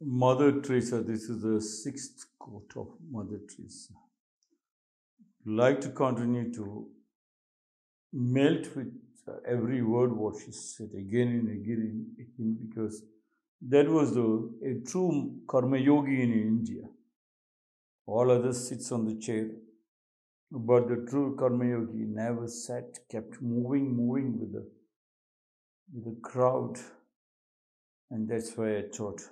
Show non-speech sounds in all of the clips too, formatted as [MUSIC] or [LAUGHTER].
Mother Teresa, this is the sixth quote of Mother Teresa. Like to continue to melt with uh, every word what she said again and again, and again because that was the a true karma yogi in India. All others sits on the chair, but the true karma yogi never sat, kept moving, moving with the with the crowd, and that's why I thought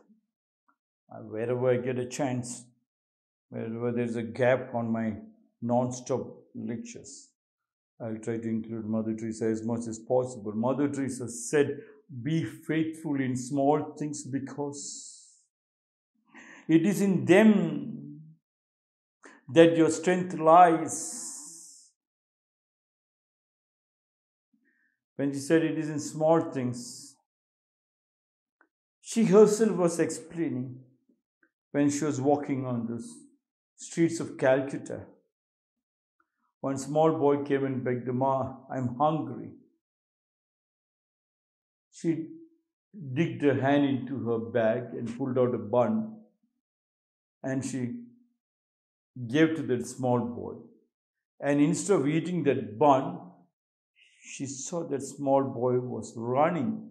wherever I get a chance, wherever there's a gap on my non-stop lectures, I'll try to include Mother Teresa as much as possible. Mother Teresa said, Be faithful in small things because it is in them that your strength lies. When she said it is in small things, she herself was explaining when she was walking on the streets of Calcutta. One small boy came and begged, the Ma, I'm hungry. She digged her hand into her bag and pulled out a bun and she gave to that small boy. And instead of eating that bun, she saw that small boy was running.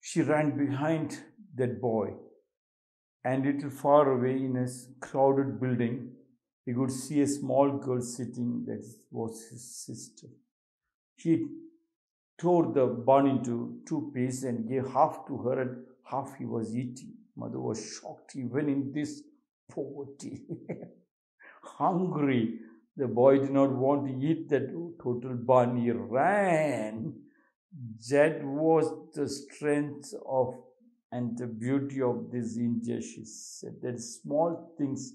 She ran behind that boy and little far away in a crowded building, he could see a small girl sitting, that was his sister. He tore the bun into two pieces and gave half to her and half he was eating. Mother was shocked even in this poverty. [LAUGHS] Hungry. The boy did not want to eat that total bun. He ran. That was the strength of and the beauty of this India. She said that small things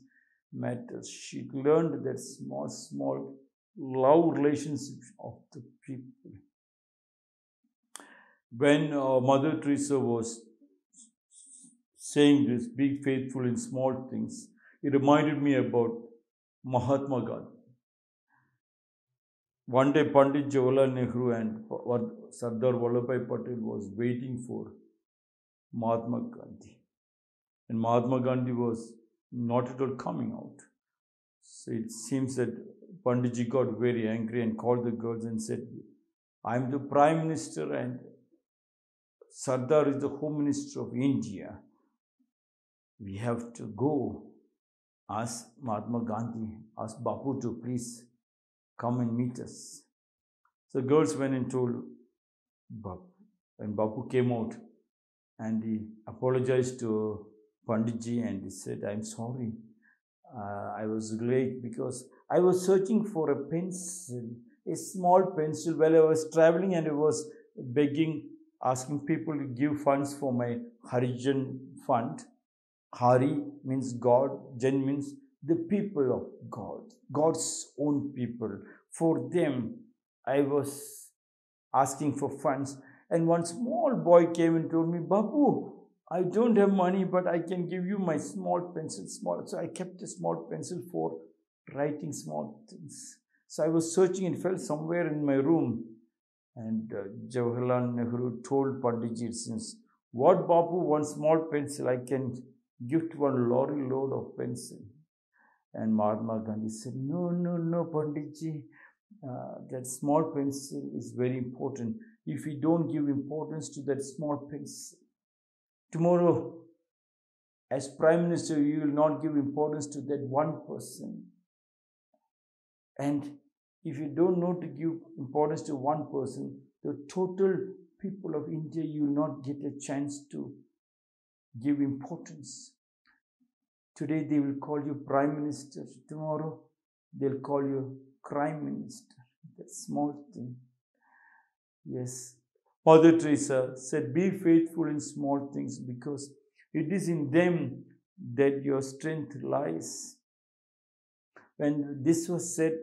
matter. She learned that small, small love relationships of the people. When uh, Mother Teresa was saying this, be faithful in small things, it reminded me about Mahatma Gandhi. One day, Pandit Jawaharlal Nehru and Sardar Vallabhbhai Patel was waiting for Mahatma Gandhi. And Mahatma Gandhi was not at all coming out. So it seems that Panditji got very angry and called the girls and said, I'm the Prime Minister and Sardar is the Home Minister of India. We have to go. Ask Mahatma Gandhi, ask Bapu to please come and meet us. So the girls went and told Bapu. And Bapu came out and he apologized to Panditji and he said, I'm sorry. Uh, I was late because I was searching for a pencil, a small pencil while I was traveling and I was begging, asking people to give funds for my Harijan fund. Hari means God, Jan means the people of God, God's own people. For them, I was asking for funds. And one small boy came and told me, Babu, I don't have money, but I can give you my small pencil, small. So I kept a small pencil for writing small things. So I was searching and fell somewhere in my room. And uh, Jawaharlal Nehru told Panditji, since what Babu, one small pencil, I can gift one lorry load of pencil. And Mahatma Gandhi said, no, no, no, Panditji, uh, that small pencil is very important. If we don't give importance to that small pencil, Tomorrow, as Prime Minister, you will not give importance to that one person. And if you don't know to give importance to one person, the total people of India, you will not get a chance to give importance. Today they will call you Prime Minister. Tomorrow they'll call you Crime Minister. That small thing. Yes, Mother Teresa said, Be faithful in small things because it is in them that your strength lies. When this was said,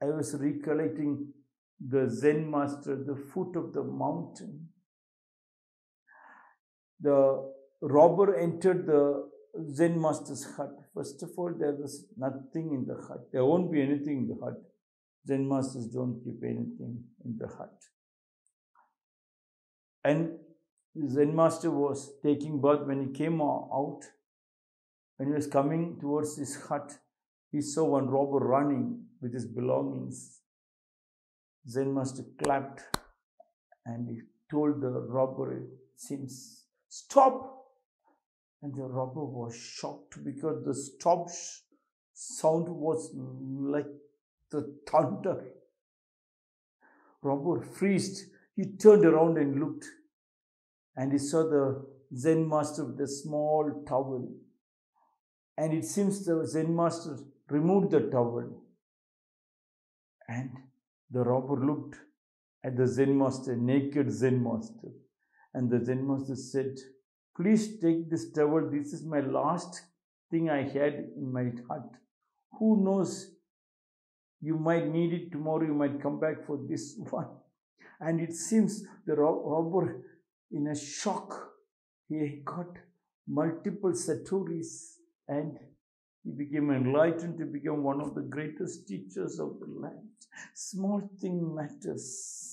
I was recollecting the Zen master, the foot of the mountain. The robber entered the Zen master's hut. First of all, there was nothing in the hut. There won't be anything in the hut. Zen masters don't keep anything in the hut. And Zen master was taking birth when he came out. When he was coming towards his hut, he saw one robber running with his belongings. Zen master clapped and he told the robber, seems, stop. And the robber was shocked because the stop sound was like the thunder. Robber freezed. He turned around and looked, and he saw the Zen master with a small towel. And it seems the Zen master removed the towel. And the robber looked at the Zen master, naked Zen master. And the Zen master said, Please take this towel. This is my last thing I had in my hut. Who knows? You might need it tomorrow. You might come back for this [LAUGHS] one. And it seems the robber, in a shock, he got multiple satoris and he became enlightened. He became one of the greatest teachers of the land. Small thing matters.